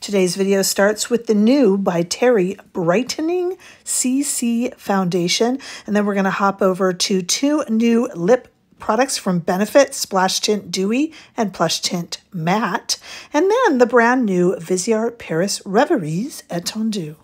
Today's video starts with the new by Terry Brightening CC Foundation. And then we're going to hop over to two new lip products from Benefit, Splash Tint Dewy and Plush Tint Matte. And then the brand new Viseart Paris Reveries Etendu.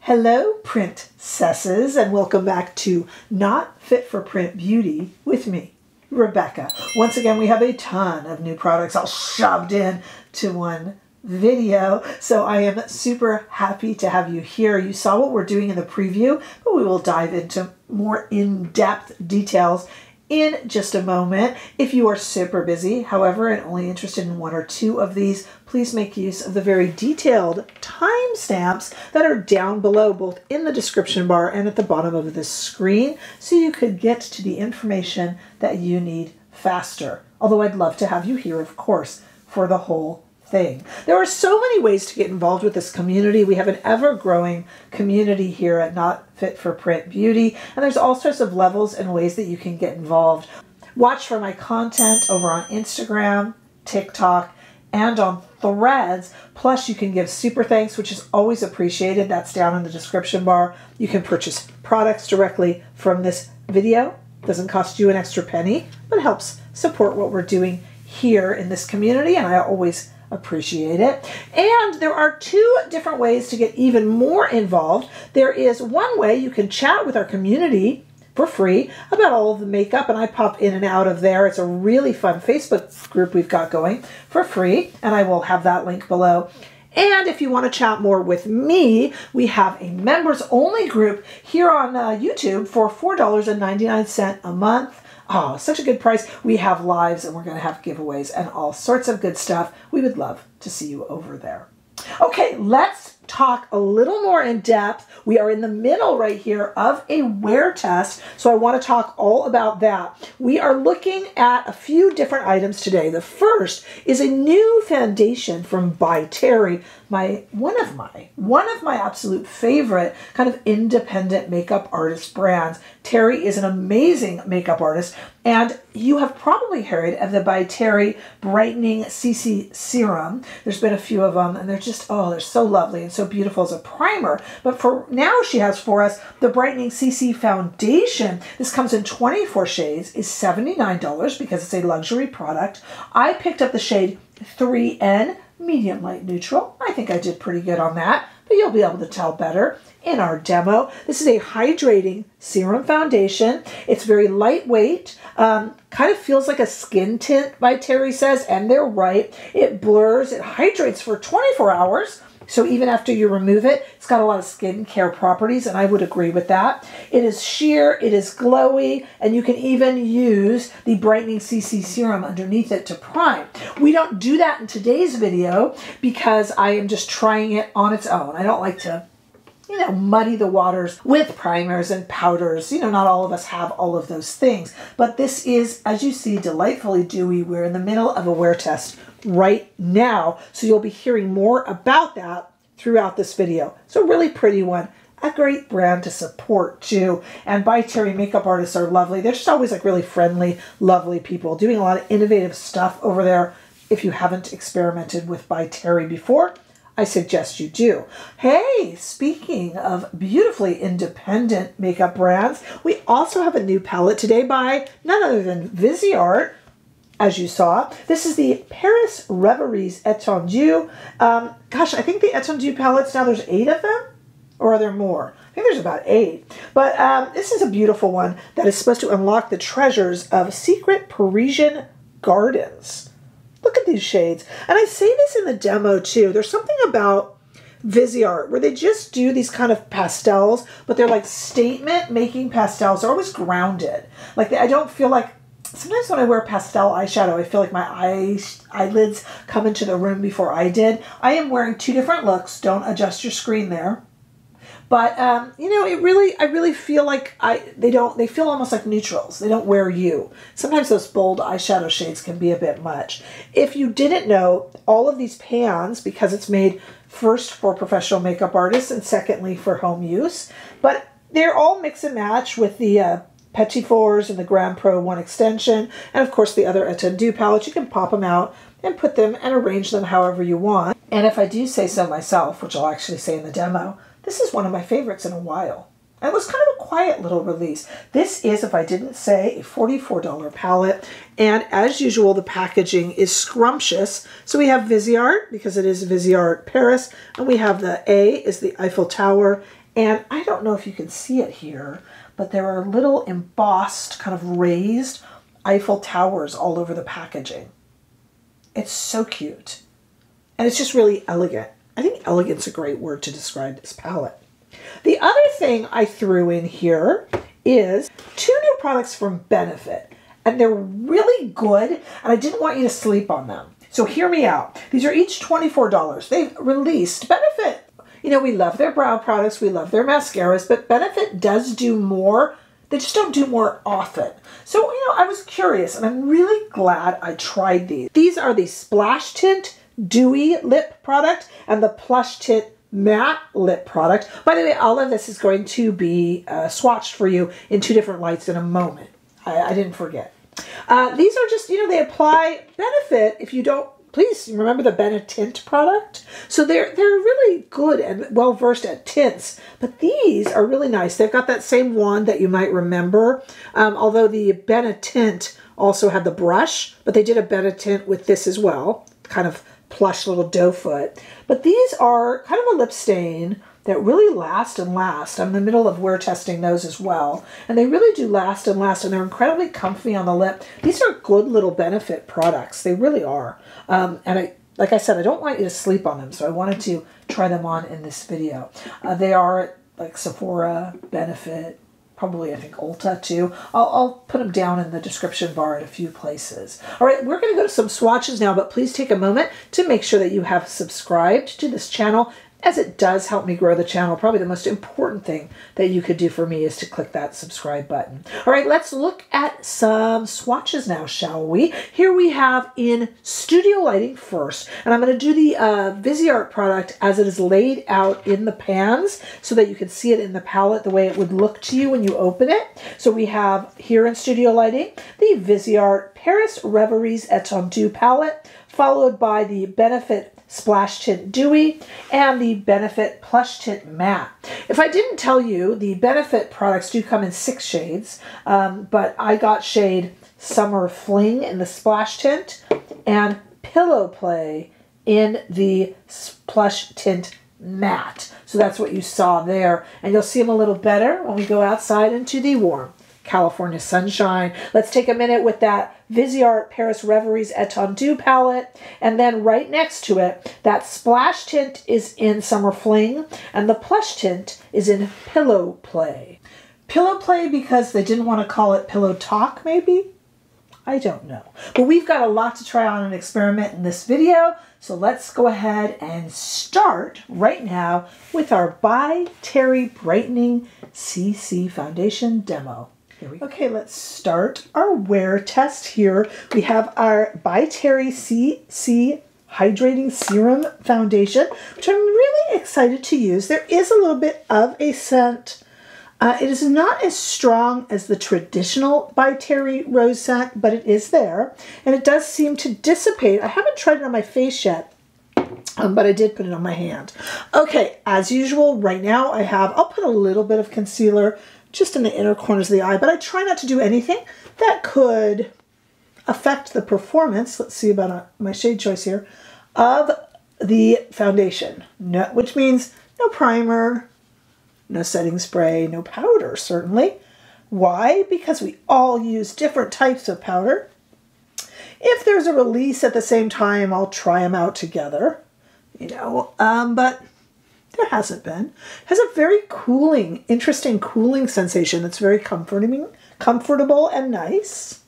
Hello, princesses, and welcome back to Not Fit for Print Beauty with me, Rebecca. Once again, we have a ton of new products all shoved in to one video. So I am super happy to have you here. You saw what we're doing in the preview, but we will dive into more in-depth details in just a moment. If you are super busy, however, and only interested in one or two of these, please make use of the very detailed timestamps that are down below, both in the description bar and at the bottom of the screen, so you could get to the information that you need faster. Although I'd love to have you here, of course, for the whole thing. There are so many ways to get involved with this community. We have an ever growing community here at Not Fit for Print Beauty, and there's all sorts of levels and ways that you can get involved. Watch for my content over on Instagram, TikTok, and on threads. Plus, you can give super thanks, which is always appreciated. That's down in the description bar. You can purchase products directly from this video. Doesn't cost you an extra penny, but helps support what we're doing here in this community. And I always appreciate it. And there are two different ways to get even more involved. There is one way you can chat with our community for free about all of the makeup, and I pop in and out of there. It's a really fun Facebook group we've got going for free, and I will have that link below. And if you want to chat more with me, we have a members only group here on uh, YouTube for $4.99 a month. Oh, such a good price. We have lives and we're going to have giveaways and all sorts of good stuff. We would love to see you over there. Okay, let's talk a little more in depth. We are in the middle right here of a wear test, so I want to talk all about that. We are looking at a few different items today. The first is a new foundation from By Terry, my one of my one of my absolute favorite kind of independent makeup artist brands. Terry is an amazing makeup artist, and you have probably heard of the By Terry Brightening CC Serum. There's been a few of them, and they're just oh, they're so lovely and so beautiful as a primer. But for now, she has for us the Brightening CC Foundation. This comes in 24 shades, is $79 because it's a luxury product. I picked up the shade 3N medium light neutral. I think I did pretty good on that, but you'll be able to tell better in our demo. This is a hydrating serum foundation. It's very lightweight, um, kind of feels like a skin tint by Terry says, and they're right. It blurs, it hydrates for 24 hours, so even after you remove it, it's got a lot of skincare properties, and I would agree with that. It is sheer, it is glowy, and you can even use the Brightening CC Serum underneath it to prime. We don't do that in today's video because I am just trying it on its own. I don't like to you know, muddy the waters with primers and powders. You know, not all of us have all of those things. But this is, as you see, delightfully dewy. We're in the middle of a wear test right now. So you'll be hearing more about that throughout this video. It's a really pretty one. A great brand to support too. And by Terry makeup artists are lovely. They're just always like really friendly, lovely people doing a lot of innovative stuff over there. If you haven't experimented with By Terry before, I suggest you do. Hey, speaking of beautifully independent makeup brands, we also have a new palette today by none other than Viseart as you saw. This is the Paris Reveries Etendu. Um, gosh, I think the Etendu palettes now there's eight of them, or are there more? I think there's about eight. But um, this is a beautiful one that is supposed to unlock the treasures of secret Parisian gardens. Look at these shades. And I say this in the demo too. There's something about Viseart where they just do these kind of pastels, but they're like statement making pastels. They're always grounded. Like I don't feel like sometimes when I wear pastel eyeshadow, I feel like my eyes, eyelids come into the room before I did. I am wearing two different looks. Don't adjust your screen there. But um, you know, it really, I really feel like I they don't they feel almost like neutrals. They don't wear you. Sometimes those bold eyeshadow shades can be a bit much. If you didn't know, all of these pans, because it's made first for professional makeup artists and secondly for home use, but they're all mix and match with the uh, Petit Fours and the Grand Pro 1 extension, and of course the other Etendu palettes. You can pop them out and put them and arrange them however you want. And if I do say so myself, which I'll actually say in the demo, this is one of my favorites in a while. It was kind of a quiet little release. This is, if I didn't say, a $44 palette. And as usual, the packaging is scrumptious. So we have Viseart, because it is Viseart Paris. And we have the A is the Eiffel Tower. And I don't know if you can see it here, but there are little embossed, kind of raised Eiffel Towers all over the packaging. It's so cute. And it's just really elegant. I think elegant's a great word to describe this palette. The other thing I threw in here is two new products from Benefit. And they're really good, and I didn't want you to sleep on them. So hear me out. These are each $24. They've released Benefit. You know, we love their brow products, we love their mascaras, but Benefit does do more. They just don't do more often. So, you know, I was curious, and I'm really glad I tried these. These are the Splash Tint Dewy Lip product and the Plush Tint matte lip product. By the way, all of this is going to be uh, swatched for you in two different lights in a moment. I, I didn't forget. Uh, these are just, you know, they apply benefit if you don't please remember the Benetint product. So they're they're really good and well versed at tints, but these are really nice. They've got that same wand that you might remember, um, although the Benetint also had the brush, but they did a Benetint with this as well, kind of plush little doe foot. But these are kind of a lip stain that really last and last. I'm in the middle of wear testing those as well. And they really do last and last, and they're incredibly comfy on the lip. These are good little benefit products. They really are. Um, and I, like I said, I don't want you to sleep on them, so I wanted to try them on in this video. Uh, they are like Sephora, Benefit, probably I think Ulta too. I'll, I'll, put them down in the description bar at a few places. All right, we're going to go to some swatches now, but please take a moment to make sure that you have subscribed to this channel as it does help me grow the channel. Probably the most important thing that you could do for me is to click that subscribe button. All right, let's look at some swatches now, shall we? Here we have in studio lighting first, and I'm going to do the uh, Viseart product as it is laid out in the pans so that you can see it in the palette the way it would look to you when you open it. So we have here in studio lighting the Viseart Paris Reveries Etendu palette, followed by the Benefit Splash Tint Dewy, and the Benefit Plush Tint Matte. If I didn't tell you, the Benefit products do come in six shades, um, but I got shade Summer Fling in the Splash Tint and Pillow Play in the Plush Tint Matte. So that's what you saw there. And you'll see them a little better when we go outside into the warm California sunshine. Let's take a minute with that Viseart Paris Reveries Etendu palette. And then right next to it, that splash tint is in Summer Fling and the plush tint is in Pillow Play. Pillow Play because they didn't want to call it Pillow Talk, maybe? I don't know. But we've got a lot to try on and experiment in this video. So let's go ahead and start right now with our By Terry Brightening CC Foundation demo. Okay, let's start our wear test here. We have our By Terry CC Hydrating Serum Foundation, which I'm really excited to use. There is a little bit of a scent. Uh, it is not as strong as the traditional By Terry Rose scent, but it is there. And it does seem to dissipate. I haven't tried it on my face yet, um, but I did put it on my hand. Okay, as usual, right now I have, I'll put a little bit of concealer just in the inner corners of the eye, but I try not to do anything that could affect the performance, let's see about uh, my shade choice here, of the foundation, no, which means no primer, no setting spray, no powder, certainly. Why? Because we all use different types of powder. If there's a release at the same time, I'll try them out together, you know, um, but there hasn't been. Has a very cooling, interesting cooling sensation that's very comforting, comfortable and nice.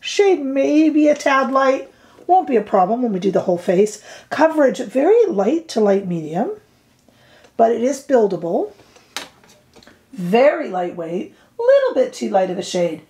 Shade maybe a tad light. Won't be a problem when we do the whole face. Coverage very light to light medium, but it is buildable. Very lightweight, little bit too light of a shade,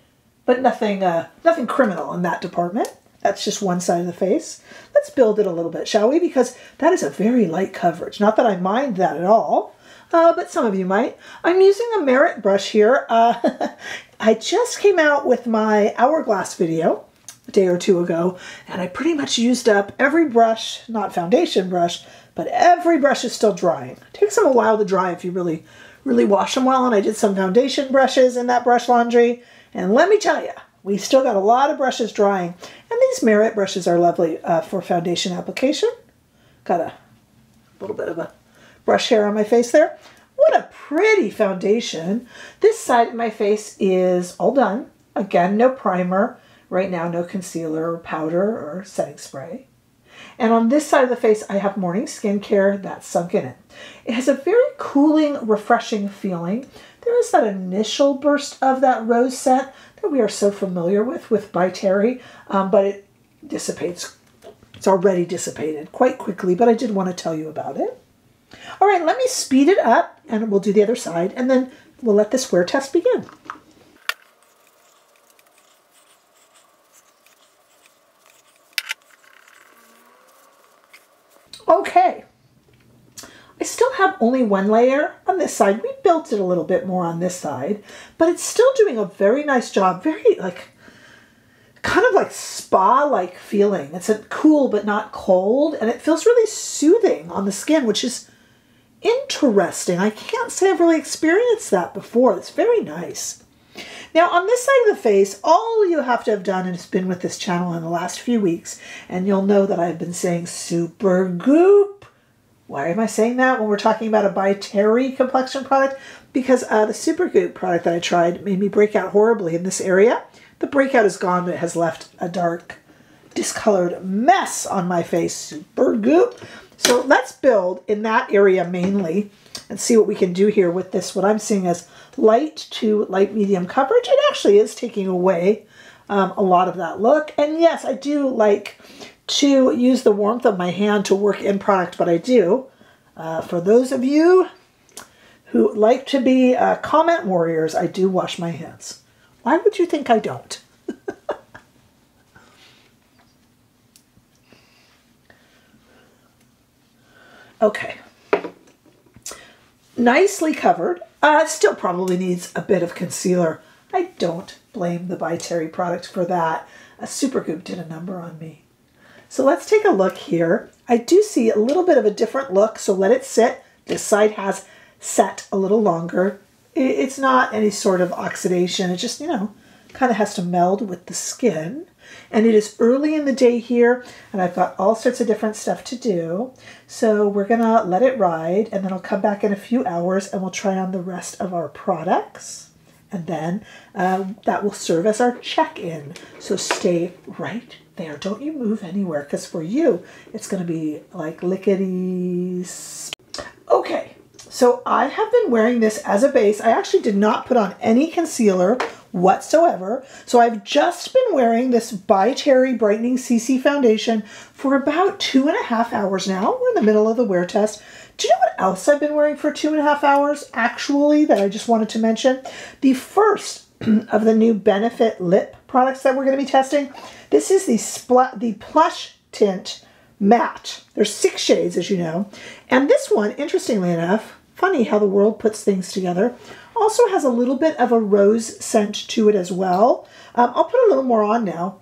but nothing, uh, nothing criminal in that department. That's just one side of the face. Let's build it a little bit, shall we? Because that is a very light coverage. Not that I mind that at all, uh, but some of you might. I'm using a Merit brush here. Uh, I just came out with my hourglass video, a day or two ago, and I pretty much used up every brush, not foundation brush, but every brush is still drying. It takes them a while to dry if you really, really wash them well, and I did some foundation brushes in that brush laundry, and let me tell you, we still got a lot of brushes drying, and these Merit brushes are lovely uh, for foundation application. Got a little bit of a brush hair on my face there. What a pretty foundation. This side of my face is all done. Again, no primer. Right now, no concealer or powder or setting spray. And on this side of the face, I have morning skincare that's sunk in it. It has a very cooling, refreshing feeling. There is that initial burst of that rose scent that we are so familiar with, with By Terry, um, but it dissipates. It's already dissipated quite quickly, but I did want to tell you about it. All right, let me speed it up and we'll do the other side and then we'll let the square test begin. Okay, I still have only one layer on this side. We built it a little bit more on this side, but it's still doing a very nice job. Very like, kind of like spa-like feeling. It's a cool but not cold, and it feels really soothing on the skin, which is interesting. I can't say I've really experienced that before. It's very nice. Now on this side of the face, all you have to have done, and it's been with this channel in the last few weeks, and you'll know that I've been saying Supergoop. Why am I saying that when we're talking about a By Terry complexion product? Because uh, the Supergoop product that I tried made me break out horribly in this area. The breakout is gone, but it has left a dark, discolored mess on my face. Supergoop. So let's build in that area mainly and see what we can do here with this, what I'm seeing as light to light medium coverage. It actually is taking away um, a lot of that look. And yes, I do like to use the warmth of my hand to work in product, but I do. Uh, for those of you who like to be uh, comment warriors, I do wash my hands. Why would you think I don't? Okay. Nicely covered. Uh, still probably needs a bit of concealer. I don't blame the By Terry product for that. A super Supergoop did a number on me. So let's take a look here. I do see a little bit of a different look, so let it sit. This side has set a little longer. It's not any sort of oxidation. It just, you know, kind of has to meld with the skin. And it is early in the day here, and I've got all sorts of different stuff to do. So we're to let it ride, and then I'll come back in a few hours and we'll try on the rest of our products. And then um, that will serve as our check-in. So stay right there. Don't you move anywhere, because for you, it's to be like lickety... Okay, so I have been wearing this as a base. I actually did not put on any concealer whatsoever. So I've just been wearing this By Terry Brightening CC Foundation for about two and a half hours now. We're in the middle of the wear test. Do you know what else I've been wearing for two and a half hours, actually, that I just wanted to mention? The first of the new Benefit lip products that we're going to be testing. This is the, Spl the Plush Tint Matte. There's six shades, as you know. And this one, interestingly enough, funny how the world puts things together, also has a little bit of a rose scent to it as well. Um, I'll put a little more on now.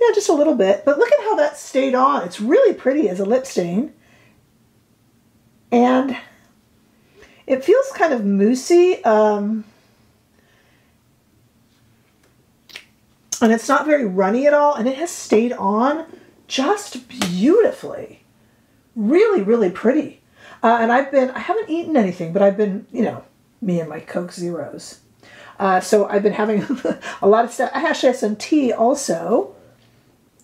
Yeah, just a little bit. But look at how that stayed on. It's really pretty as a lip stain. And it feels kind of moussey. Um, and it's not very runny at all. And it has stayed on just beautifully. Really, really pretty. Uh, and I've been, I haven't eaten anything, but I've been, you know, me and my Coke Zeros. Uh, so I've been having a lot of stuff. I actually have some tea also.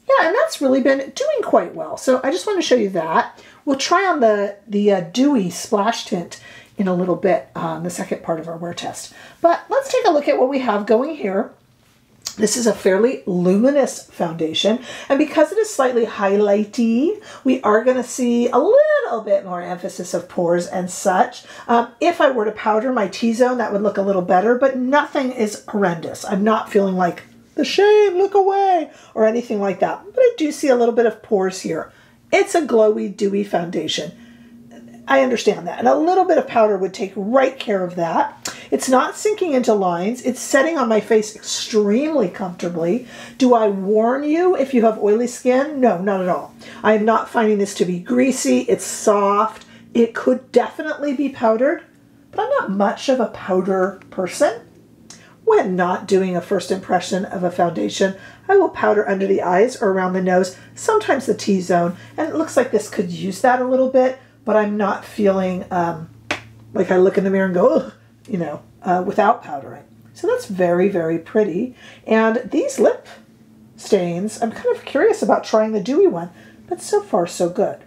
Yeah, and that's really been doing quite well. So I just want to show you that. We'll try on the, the uh, Dewy Splash Tint in a little bit on the second part of our wear test. But let's take a look at what we have going here. This is a fairly luminous foundation, and because it is slightly highlighty, we are going to see a little bit more emphasis of pores and such. Um, if I were to powder my T-zone, that would look a little better, but nothing is horrendous. I'm not feeling like, the shame, look away, or anything like that. But I do see a little bit of pores here. It's a glowy, dewy foundation. I understand that. And a little bit of powder would take right care of that. It's not sinking into lines. It's setting on my face extremely comfortably. Do I warn you if you have oily skin? No, not at all. I am not finding this to be greasy. It's soft. It could definitely be powdered, but I'm not much of a powder person. When not doing a first impression of a foundation, I will powder under the eyes or around the nose, sometimes the T-zone, and it looks like this could use that a little bit, but I'm not feeling um, like I look in the mirror and go, you know, uh, without powdering. So that's very, very pretty. And these lip stains, I'm kind of curious about trying the dewy one, but so far so good.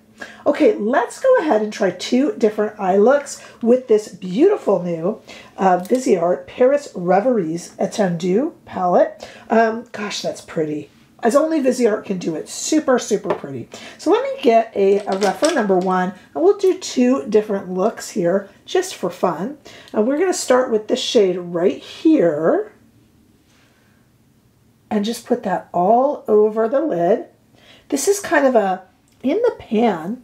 Okay, let's go ahead and try two different eye looks with this beautiful new uh, Viseart Paris Reveries Etendu palette. Um, gosh, that's pretty. As only Viseart can do it. Super, super pretty. So let me get a, a Rephr number one, and we'll do two different looks here just for fun. And we're going to start with this shade right here and just put that all over the lid. This is kind of a in the pan,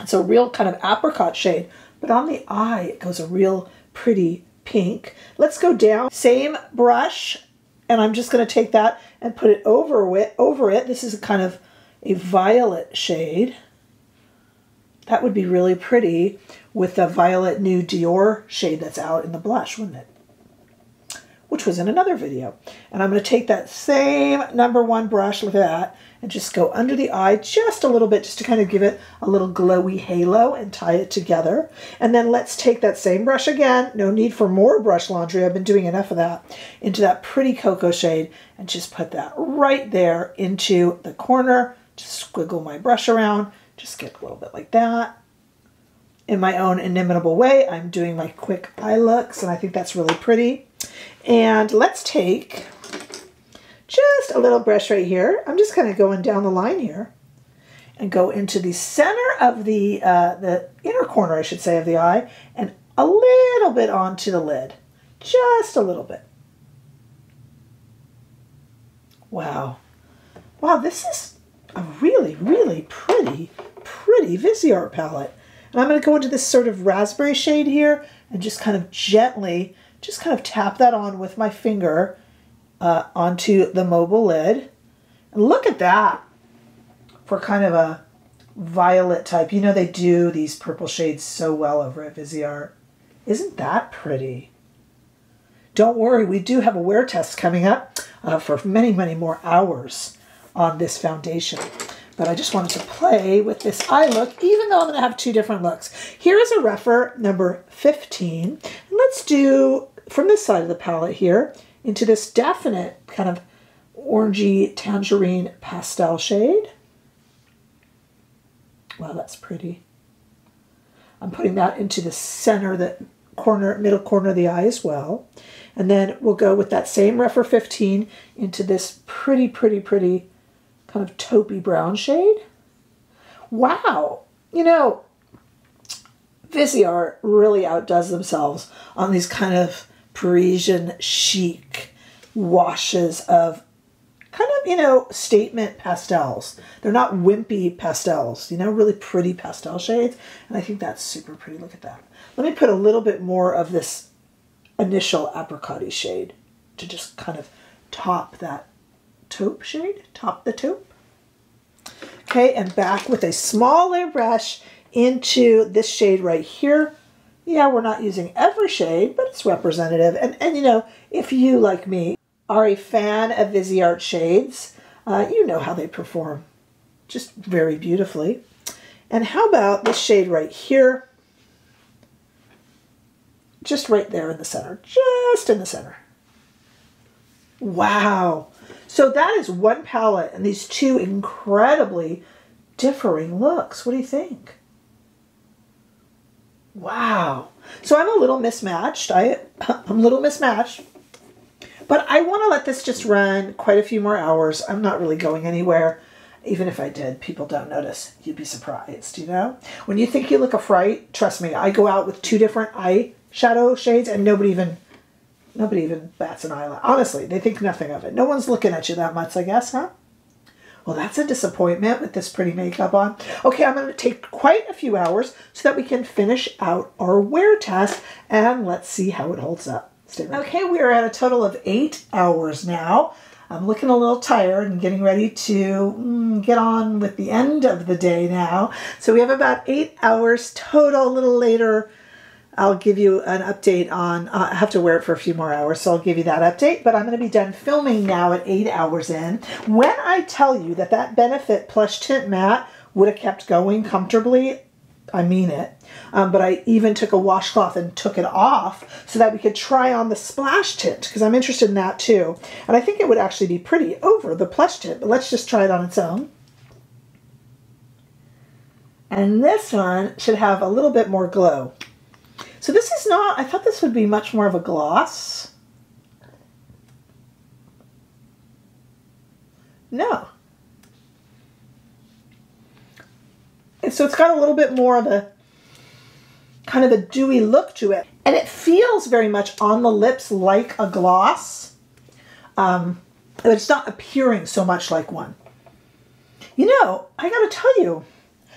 it's a real kind of apricot shade, but on the eye, it goes a real pretty pink. Let's go down. Same brush, and I'm just going to take that and put it over it. Over it. This is a kind of a violet shade. That would be really pretty with the violet new Dior shade that's out in the blush, wouldn't it? Which was in another video. And I'm going to take that same number one brush, look at that, and just go under the eye just a little bit just to kind of give it a little glowy halo and tie it together. And then let's take that same brush again, no need for more brush laundry, I've been doing enough of that, into that pretty cocoa shade and just put that right there into the corner. Just squiggle my brush around, just get a little bit like that. In my own inimitable way, I'm doing my quick eye looks and I think that's really pretty. And let's take just a little brush right here. I'm just kind of going down the line here and go into the center of the, uh, the inner corner, I should say, of the eye and a little bit onto the lid. Just a little bit. Wow. Wow, this is a really, really pretty, pretty Viseart palette. And I'm going to go into this sort of raspberry shade here and just kind of gently, just kind of tap that on with my finger uh, onto the mobile lid. And look at that for kind of a violet type. You know they do these purple shades so well over at Viseart. Isn't that pretty? Don't worry, we do have a wear test coming up uh, for many, many more hours on this foundation. But I just wanted to play with this eye look, even though I'm going to have two different looks. Here is a Rephr number 15. And let's do, from this side of the palette here, into this definite kind of orangey tangerine pastel shade. Wow, that's pretty. I'm putting that into the center, the corner, middle corner of the eye as well. And then we'll go with that same Rephr 15 into this pretty, pretty, pretty kind of taupey brown shade. Wow. You know, Viseart really outdoes themselves on these kind of Parisian chic washes of kind of, you know, statement pastels. They're not wimpy pastels, you know, really pretty pastel shades. And I think that's super pretty. Look at that. Let me put a little bit more of this initial apricot shade to just kind of top that taupe shade, top the taupe. Okay, and back with a smaller brush into this shade right here yeah, we're not using every shade, but it's representative. And, and you know, if you, like me, are a fan of Viseart shades, uh, you know how they perform just very beautifully. And how about this shade right here? Just right there in the center, just in the center. Wow. So that is one palette and these two incredibly differing looks. What do you think? Wow. So I'm a little mismatched. I, I'm a little mismatched. But I want to let this just run quite a few more hours. I'm not really going anywhere. Even if I did, people don't notice. You'd be surprised, you know? When you think you look a fright, trust me, I go out with two different eye shadow shades and nobody even nobody even bats an eyelid. Honestly, they think nothing of it. No one's looking at you that much, I guess, huh? Well, that's a disappointment with this pretty makeup on. Okay, I'm going to take quite a few hours so that we can finish out our wear test and let's see how it holds up. Stay right. Okay, we are at a total of eight hours now. I'm looking a little tired and getting ready to mm, get on with the end of the day now. So we have about eight hours total. A little later, I'll give you an update on, uh, I have to wear it for a few more hours, so I'll give you that update, but I'm going to be done filming now at eight hours in. When I tell you that that Benefit Plush Tint Matte would have kept going comfortably, I mean it. Um, but I even took a washcloth and took it off so that we could try on the splash tint because I'm interested in that too. And I think it would actually be pretty over the plush tint, but let's just try it on its own. And this one should have a little bit more glow. So this is not, I thought this would be much more of a gloss. No. And so it's got a little bit more of a kind of a dewy look to it. And it feels very much on the lips like a gloss. Um, but it's not appearing so much like one. You know, I gotta tell you,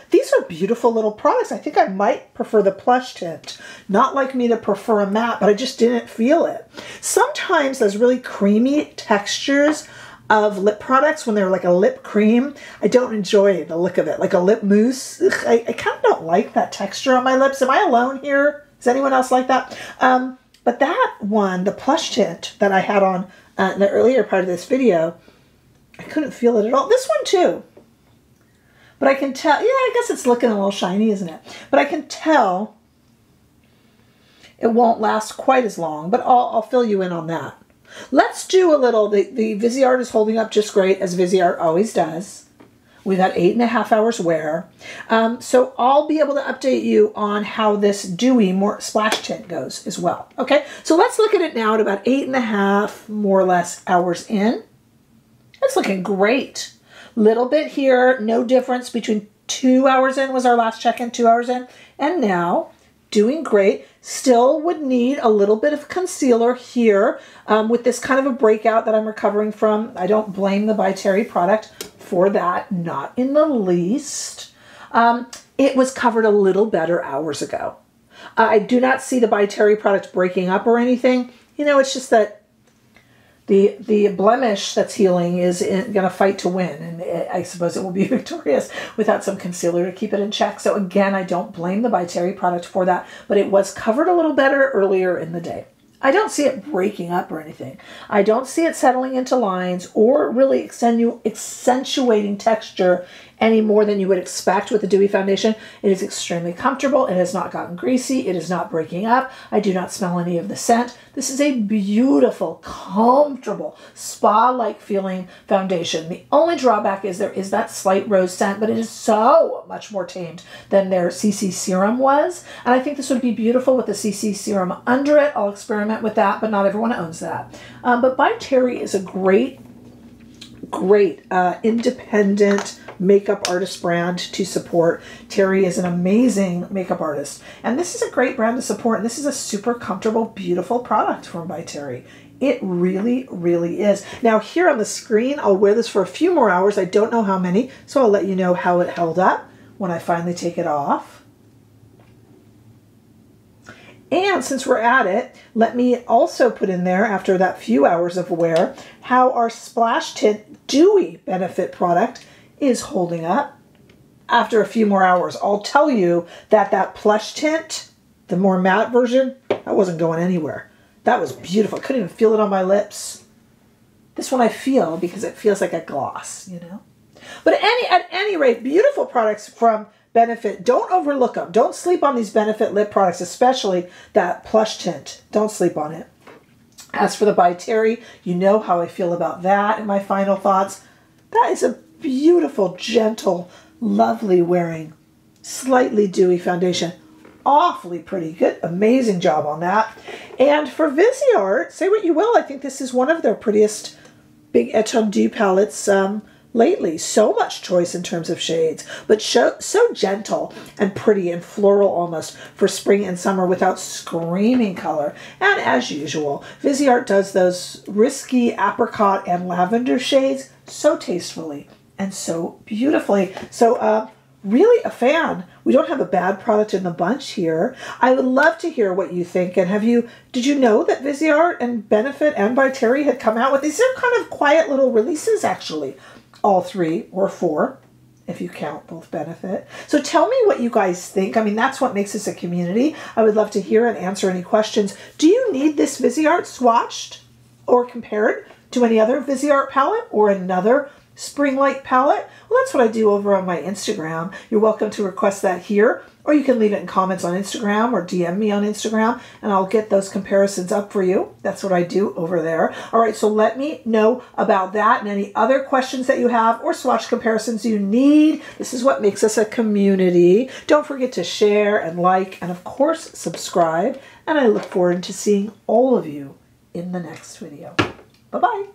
these are beautiful little products. I think I might prefer the plush tint. Not like me to prefer a matte, but I just didn't feel it. Sometimes those really creamy textures of lip products when they're like a lip cream, I don't enjoy the look of it. Like a lip mousse, ugh, I, I kind of don't like that texture on my lips. Am I alone here? Is anyone else like that? Um, but that one, the plush tint that I had on uh, in the earlier part of this video, I couldn't feel it at all. This one too. But I can tell, yeah, I guess it's looking a little shiny, isn't it? But I can tell it won't last quite as long, but I'll, I'll fill you in on that. Let's do a little, the, the Viseart is holding up just great, as Viseart always does. We've had eight and a half hours wear. Um, so I'll be able to update you on how this dewy more splash tint goes as well. Okay, so let's look at it now at about eight and a half, more or less, hours in. It's looking great. Little bit here, no difference between two hours in was our last check-in, two hours in, and now doing great. Still would need a little bit of concealer here um, with this kind of a breakout that I'm recovering from. I don't blame the By Terry product for that, not in the least. Um, it was covered a little better hours ago. I do not see the By Terry product breaking up or anything. You know, it's just that the the blemish that's healing is going to fight to win, and it, I suppose it will be victorious without some concealer to keep it in check. So again, I don't blame the By Terry product for that, but it was covered a little better earlier in the day. I don't see it breaking up or anything. I don't see it settling into lines or really accentuating texture any more than you would expect with a dewy foundation. It is extremely comfortable. It has not gotten greasy. It is not breaking up. I do not smell any of the scent. This is a beautiful, comfortable, spa-like feeling foundation. The only drawback is there is that slight rose scent, but it is so much more tamed than their CC serum was. And I think this would be beautiful with the CC serum under it. I'll experiment with that, but not everyone owns that. Um, but By Terry is a great, great uh, independent makeup artist brand to support. Terry is an amazing makeup artist. And this is a great brand to support. And this is a super comfortable, beautiful product from by Terry. It really, really is. Now here on the screen, I'll wear this for a few more hours. I don't know how many, so I'll let you know how it held up when I finally take it off. And since we're at it, let me also put in there, after that few hours of wear, how our Splash Tint Dewy Benefit product is holding up. After a few more hours, I'll tell you that that plush tint, the more matte version, that wasn't going anywhere. That was beautiful. I couldn't even feel it on my lips. This one I feel because it feels like a gloss, you know? But at any, at any rate, beautiful products from Benefit. Don't overlook them. Don't sleep on these Benefit lip products, especially that plush tint. Don't sleep on it. As for the By Terry, you know how I feel about that and my final thoughts. That is a beautiful, gentle, lovely wearing, slightly dewy foundation. Awfully pretty. Good, amazing job on that. And for Viseart, say what you will, I think this is one of their prettiest big Etendu palettes um, lately. So much choice in terms of shades, but so, so gentle and pretty and floral almost for spring and summer without screaming color. And as usual, Viseart does those risky apricot and lavender shades so tastefully and so beautifully. So, uh, really a fan. We don't have a bad product in the bunch here. I would love to hear what you think. And have you, did you know that Viseart and Benefit and by Terry had come out with these? They're kind of quiet little releases, actually. All three or four, if you count both Benefit. So tell me what you guys think. I mean, that's what makes us a community. I would love to hear and answer any questions. Do you need this Viseart swatched or compared to any other Viseart palette or another spring light palette? Well, that's what I do over on my Instagram. You're welcome to request that here, or you can leave it in comments on Instagram or DM me on Instagram, and I'll get those comparisons up for you. That's what I do over there. All right, so let me know about that and any other questions that you have or swatch comparisons you need. This is what makes us a community. Don't forget to share and like, and of course, subscribe. And I look forward to seeing all of you in the next video. Bye bye.